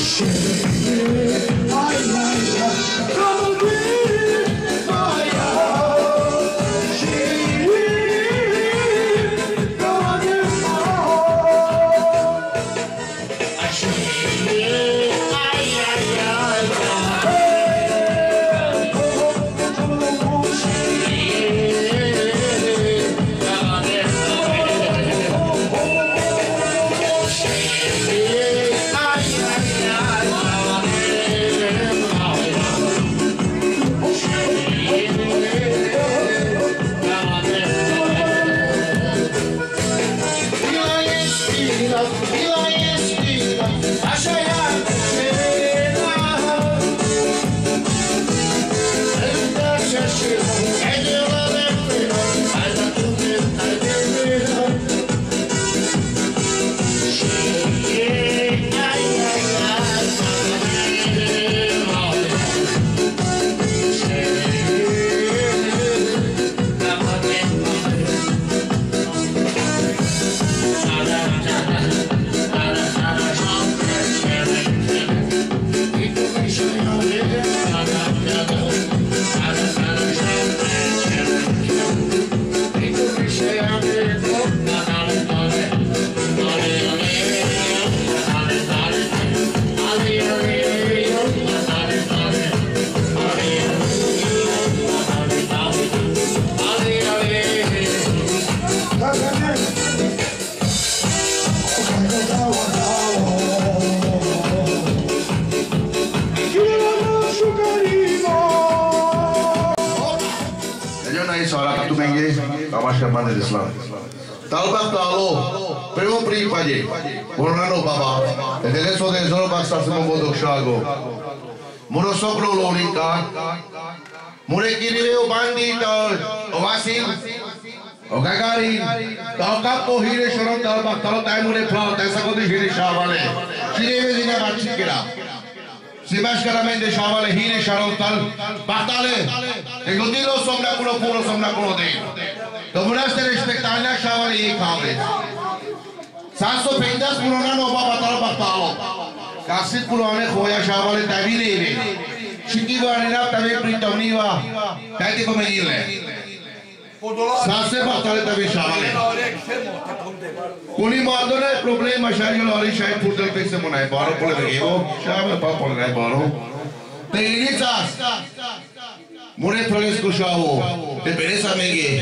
Shame. Elionai Soraka Tumenge, Baba Shaman Islam. Talbat Talo, prvom prípade, Bornano Baba, Teleso de Zorobak sa Smobo Dokšago, Murosokro Lolinka, Murekiriveo Bandit or Ovasil, Ogagari, Talka po hire Shoron Talbat Talo Taimure Plau, Tesakoti Hire Shavale, Chireve Zina Bachikira, Sibash Karamende Shavale, Hire Sharon Tal, Batale, E gândilo somna culo puro somna culo de. Domnule respectarea șavale ei cave. Sanso pendas purona no baba tal batalo. Kasit purone khoya șavale tabile ire. Shiki bane na tabe pritomniva. Kaite come ile. Sase batale tabe șavale. Kuni madone problema șagel ori șai purtel pe se monai baro pole vegevo. Șave pa pole gai baro. Te inițas. Murețoles Cușao, te bereța mege,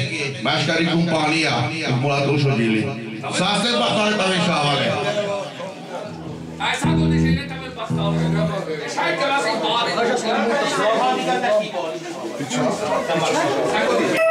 mașcari compania, mulatul șodili. Să asta e bacare pe meșavale. Ai să tu deși le trebuie bastau. Ești hai că la să-i bani. Așa să nu mă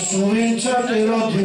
সুমিচরণে রোধে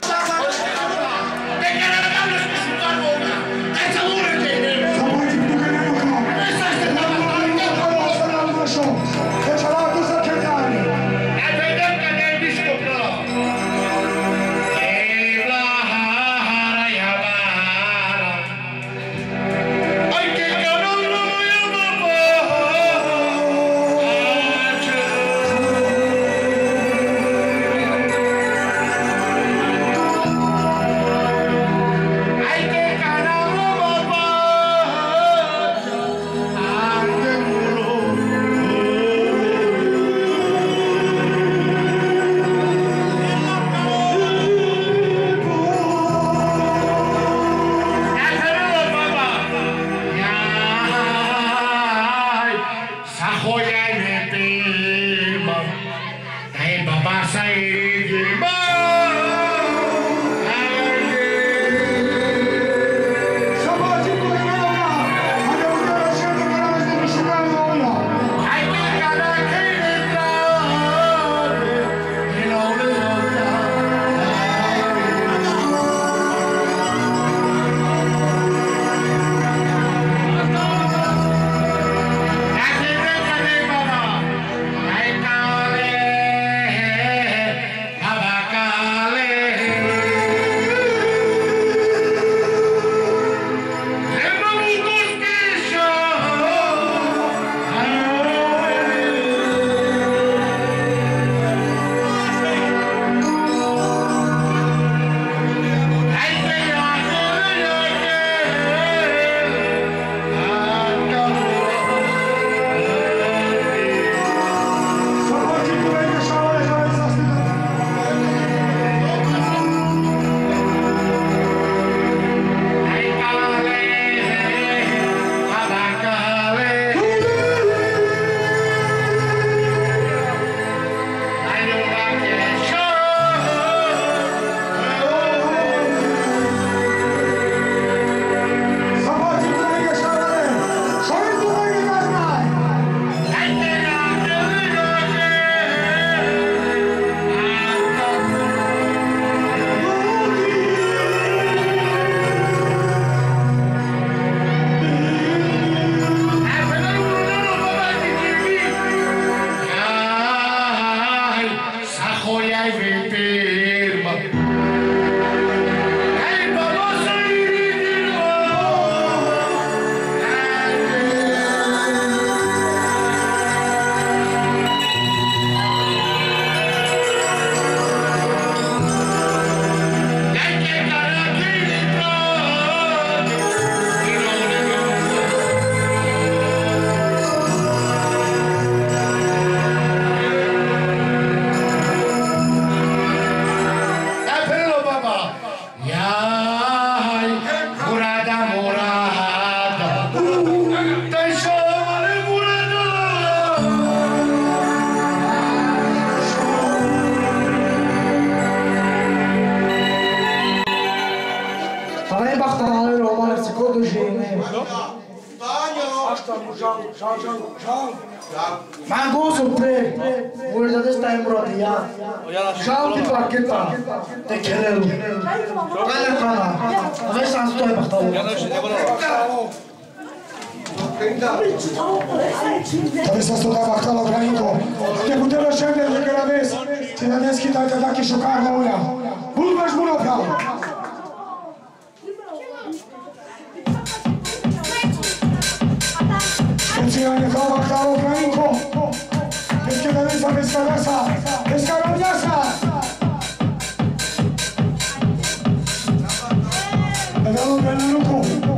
Man goes bread were the this time brought the yard. Shout it back it up. The Kerel. Kala Kala. Ave San Stoy Bakhtao. Ave San Stoy Bakhtao Granito. Te putero Schender de Graves. Te danes kita ta daki shokar hola. Bulbash bulafra. manejaba cada hijo Es que gran lujo